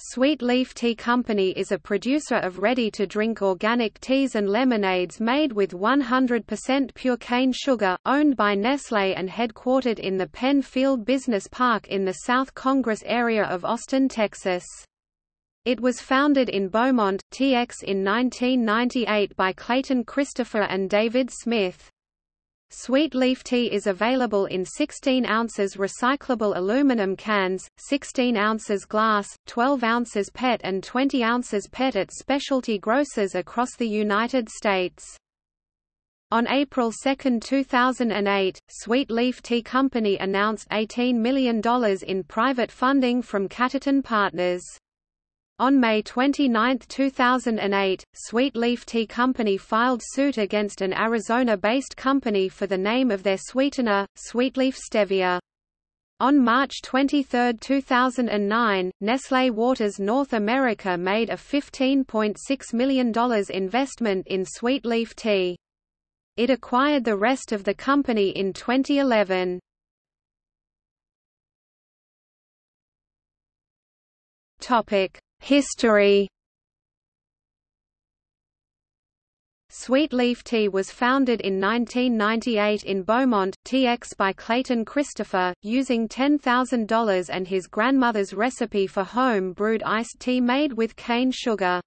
Sweet Leaf Tea Company is a producer of ready-to-drink organic teas and lemonades made with 100% pure cane sugar, owned by Nestlé and headquartered in the Penn Field Business Park in the South Congress area of Austin, Texas. It was founded in Beaumont, TX in 1998 by Clayton Christopher and David Smith. Sweet leaf tea is available in 16 ounces recyclable aluminum cans, 16 ounces glass, 12 ounces PET and 20 ounces PET at specialty grocers across the United States. On April 2, 2008, Sweet Leaf Tea Company announced $18 million in private funding from Catterton Partners. On May 29, 2008, Sweet Leaf Tea Company filed suit against an Arizona-based company for the name of their sweetener, Sweetleaf Stevia. On March 23, 2009, Nestlé Waters North America made a $15.6 million investment in Sweet Leaf Tea. It acquired the rest of the company in 2011. Topic: History Sweet Leaf Tea was founded in 1998 in Beaumont, TX by Clayton Christopher, using $10,000 and his grandmother's recipe for home-brewed iced tea made with cane sugar.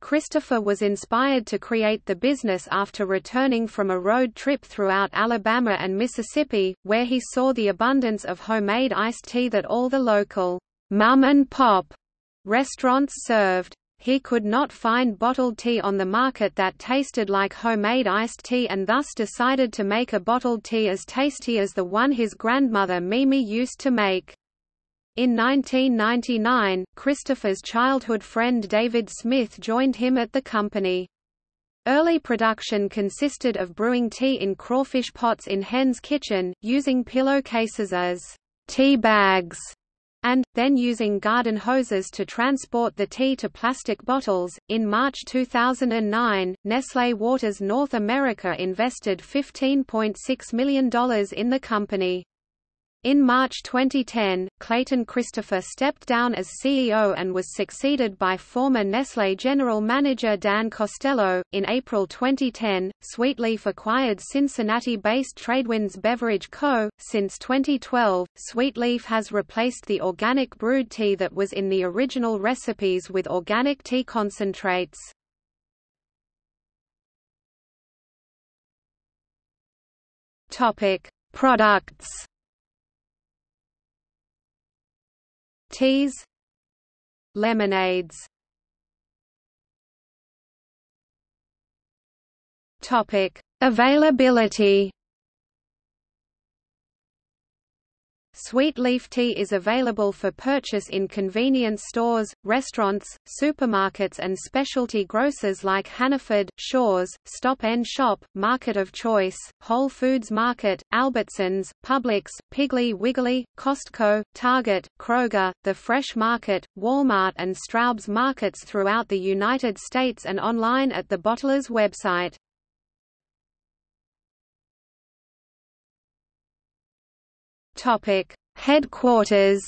Christopher was inspired to create the business after returning from a road trip throughout Alabama and Mississippi, where he saw the abundance of homemade iced tea that all the local mom and pop restaurants served. He could not find bottled tea on the market that tasted like homemade iced tea and thus decided to make a bottled tea as tasty as the one his grandmother Mimi used to make. In 1999, Christopher's childhood friend David Smith joined him at the company. Early production consisted of brewing tea in crawfish pots in Hen's kitchen, using pillowcases as tea bags and, then using garden hoses to transport the tea to plastic bottles. In March 2009, Nestlé Waters North America invested $15.6 million in the company. In March 2010, Clayton Christopher stepped down as CEO and was succeeded by former Nestle general manager Dan Costello. In April 2010, Sweetleaf acquired Cincinnati-based Tradewinds Beverage Co. Since 2012, Sweetleaf has replaced the organic brewed tea that was in the original recipes with organic tea concentrates. Products Teas Lemonades. Topic: Availability Sweet leaf tea is available for purchase in convenience stores, restaurants, supermarkets and specialty grocers like Hannaford, Shaw's, Stop & Shop, Market of Choice, Whole Foods Market, Albertsons, Publix, Piggly Wiggly, Costco, Target, Kroger, The Fresh Market, Walmart and Straub's markets throughout the United States and online at the bottler's website. Topic: Headquarters.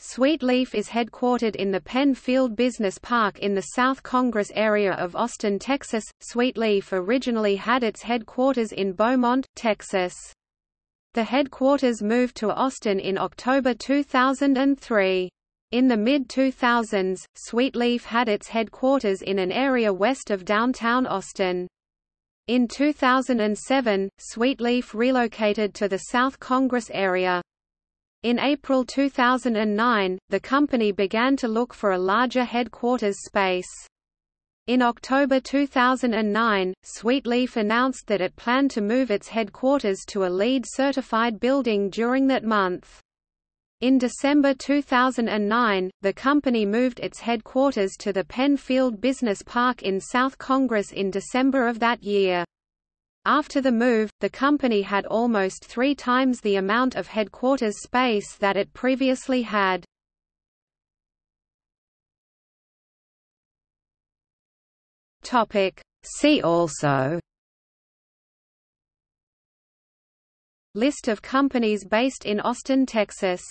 Sweetleaf is headquartered in the Penn Field Business Park in the South Congress area of Austin, Texas. Sweetleaf originally had its headquarters in Beaumont, Texas. The headquarters moved to Austin in October 2003. In the mid-2000s, Sweetleaf had its headquarters in an area west of downtown Austin. In 2007, Sweetleaf relocated to the South Congress area. In April 2009, the company began to look for a larger headquarters space. In October 2009, Sweetleaf announced that it planned to move its headquarters to a LEED certified building during that month. In December 2009, the company moved its headquarters to the Penn Field Business Park in South Congress in December of that year. After the move, the company had almost three times the amount of headquarters space that it previously had. See also List of companies based in Austin, Texas